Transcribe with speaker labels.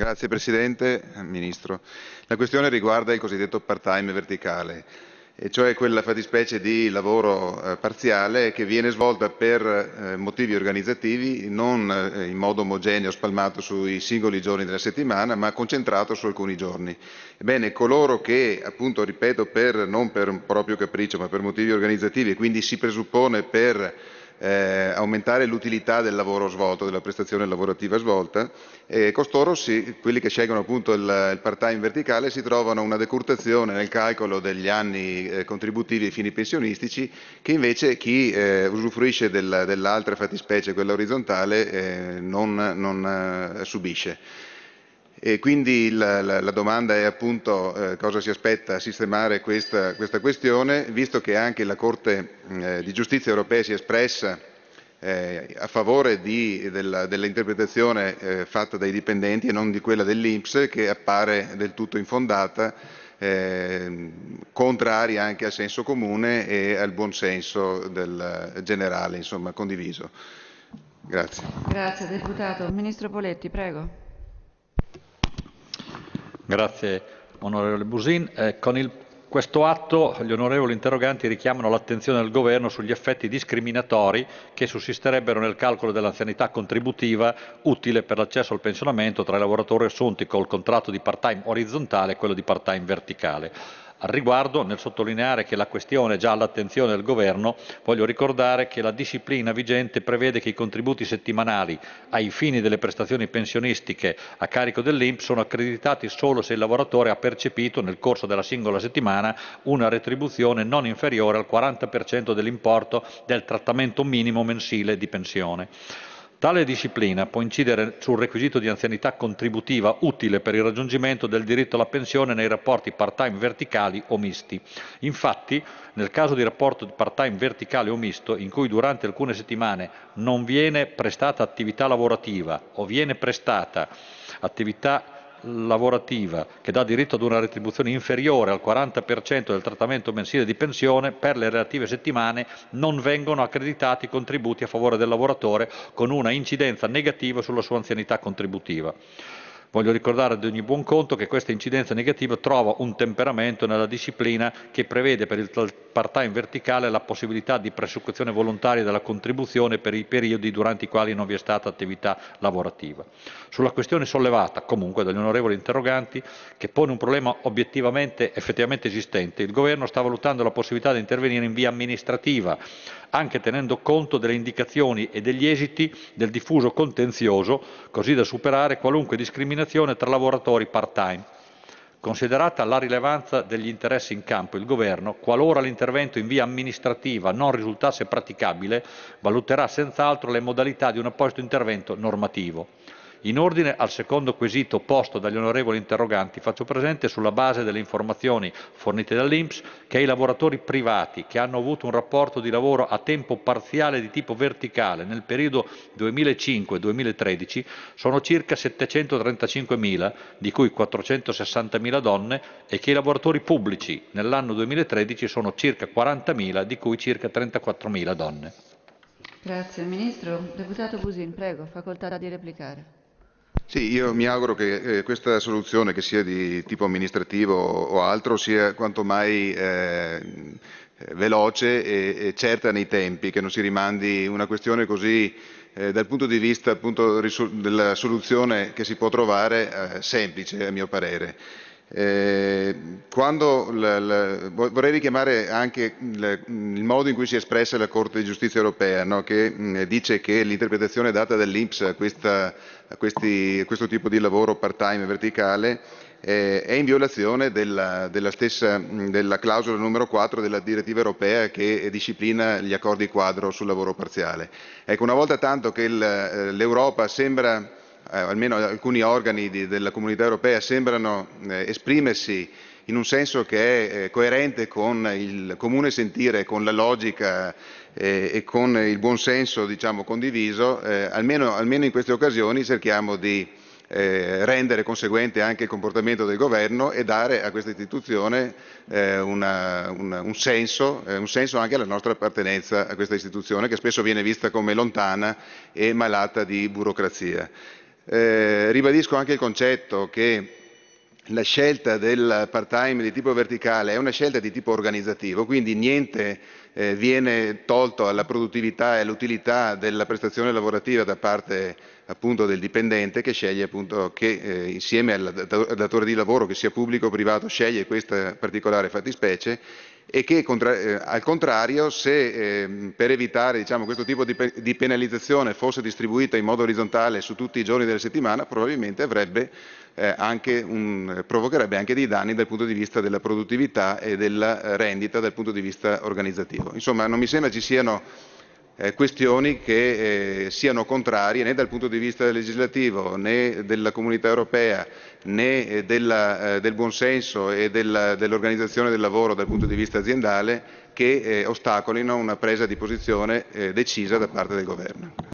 Speaker 1: Grazie Presidente, Ministro. La questione riguarda il cosiddetto part-time verticale, e cioè quella fattispecie di lavoro eh, parziale che viene svolta per eh, motivi organizzativi non eh, in modo omogeneo spalmato sui singoli giorni della settimana, ma concentrato su alcuni giorni. Ebbene, coloro che, appunto, ripeto, per, non per un proprio capriccio, ma per motivi organizzativi e quindi si presuppone per eh, aumentare l'utilità del lavoro svolto, della prestazione lavorativa svolta, e costoro, si, quelli che scelgono appunto il, il part-time verticale, si trovano una decurtazione nel calcolo degli anni eh, contributivi ai fini pensionistici che invece chi eh, usufruisce del, dell'altra fattispecie, quella orizzontale, eh, non, non eh, subisce. E quindi la, la, la, domanda è appunto eh, cosa si aspetta a sistemare questa, questa, questione, visto che anche la Corte eh, di Giustizia europea si è espressa eh, a favore dell'interpretazione eh, fatta dai dipendenti e non di quella dell'Inps, che appare del tutto infondata, ehm, contraria anche al senso comune e al buon senso del generale, insomma, condiviso. Grazie.
Speaker 2: Grazie Deputato. Ministro Poletti, prego.
Speaker 3: Grazie onorevole Busin. Eh, con il, questo atto gli onorevoli interroganti richiamano l'attenzione del Governo sugli effetti discriminatori che sussisterebbero nel calcolo dell'anzianità contributiva utile per l'accesso al pensionamento tra i lavoratori assunti col contratto di part-time orizzontale e quello di part-time verticale. Al riguardo, nel sottolineare che la questione è già all'attenzione del Governo, voglio ricordare che la disciplina vigente prevede che i contributi settimanali ai fini delle prestazioni pensionistiche a carico dell'INPS sono accreditati solo se il lavoratore ha percepito nel corso della singola settimana una retribuzione non inferiore al 40% dell'importo del trattamento minimo mensile di pensione. Tale disciplina può incidere sul requisito di anzianità contributiva utile per il raggiungimento del diritto alla pensione nei rapporti part-time verticali o misti. Infatti, nel caso di rapporto part-time verticale o misto, in cui durante alcune settimane non viene prestata attività lavorativa o viene prestata attività lavorativa che dà diritto ad una retribuzione inferiore al 40% del trattamento mensile di pensione, per le relative settimane non vengono accreditati contributi a favore del lavoratore con una incidenza negativa sulla sua anzianità contributiva. Voglio ricordare ad ogni buon conto che questa incidenza negativa trova un temperamento nella disciplina che prevede per il part-time verticale la possibilità di prosecuzione volontaria della contribuzione per i periodi durante i quali non vi è stata attività lavorativa. Sulla questione sollevata, comunque, dagli onorevoli interroganti, che pone un problema obiettivamente effettivamente esistente, il Governo sta valutando la possibilità di intervenire in via amministrativa anche tenendo conto delle indicazioni e degli esiti del diffuso contenzioso, così da superare qualunque discriminazione tra lavoratori part-time. Considerata la rilevanza degli interessi in campo, il Governo, qualora l'intervento in via amministrativa non risultasse praticabile, valuterà senz'altro le modalità di un apposito intervento normativo. In ordine al secondo quesito posto dagli onorevoli interroganti, faccio presente, sulla base delle informazioni fornite dall'INPS, che i lavoratori privati che hanno avuto un rapporto di lavoro a tempo parziale di tipo verticale nel periodo 2005-2013 sono circa 735.000, di cui 460.000 donne, e che i lavoratori pubblici nell'anno 2013 sono circa 40.000, di cui circa 34.000 donne.
Speaker 2: Grazie Ministro. Deputato Busin, prego, facoltà di replicare.
Speaker 1: Sì, io mi auguro che eh, questa soluzione, che sia di tipo amministrativo o altro, sia quanto mai eh, veloce e, e, certa nei tempi, che non si rimandi una questione così eh, dal punto di vista appunto, della soluzione che si può trovare eh, semplice a mio parere. Eh, quando la, la, vorrei richiamare anche la, il modo in cui si è espressa la Corte di Giustizia europea, no? che mh, dice che l'interpretazione data dall'Inps a, questa, a, questi, a, questo tipo di lavoro part-time verticale eh, è in violazione della, della, stessa, della clausola numero 4 della direttiva europea che disciplina gli accordi quadro sul lavoro parziale. Ecco, una volta tanto che eh, l'Europa sembra eh, almeno alcuni organi di, della comunità europea sembrano eh, esprimersi in un senso che è eh, coerente con il comune sentire, con la logica eh, e con il buonsenso diciamo, condiviso, eh, almeno, almeno, in queste occasioni cerchiamo di rendere conseguente anche il comportamento del governo e dare a questa istituzione una, una, un, senso, un senso anche alla nostra appartenenza a questa istituzione che spesso viene vista come lontana e malata di burocrazia. Eh, ribadisco anche il concetto che la scelta del part-time di tipo verticale è una scelta di tipo organizzativo, quindi niente eh, viene tolto alla produttività e all'utilità della prestazione lavorativa da parte appunto del dipendente che sceglie appunto che eh, insieme al datore di lavoro che sia pubblico o privato sceglie questa particolare fattispecie e che eh, al contrario se eh, per evitare diciamo, questo tipo di, pe di, penalizzazione fosse distribuita in modo orizzontale su tutti i giorni della settimana probabilmente avrebbe, eh, anche un, provocherebbe anche dei danni dal punto di vista della produttività e della rendita dal punto di vista organizzativo. Insomma non mi sembra ci siano eh, questioni che eh, siano contrarie né dal punto di vista legislativo né della comunità europea né eh, della, eh, del buonsenso e della, dell'organizzazione del lavoro dal punto di vista aziendale che eh, ostacolino una presa di posizione eh, decisa da parte del governo.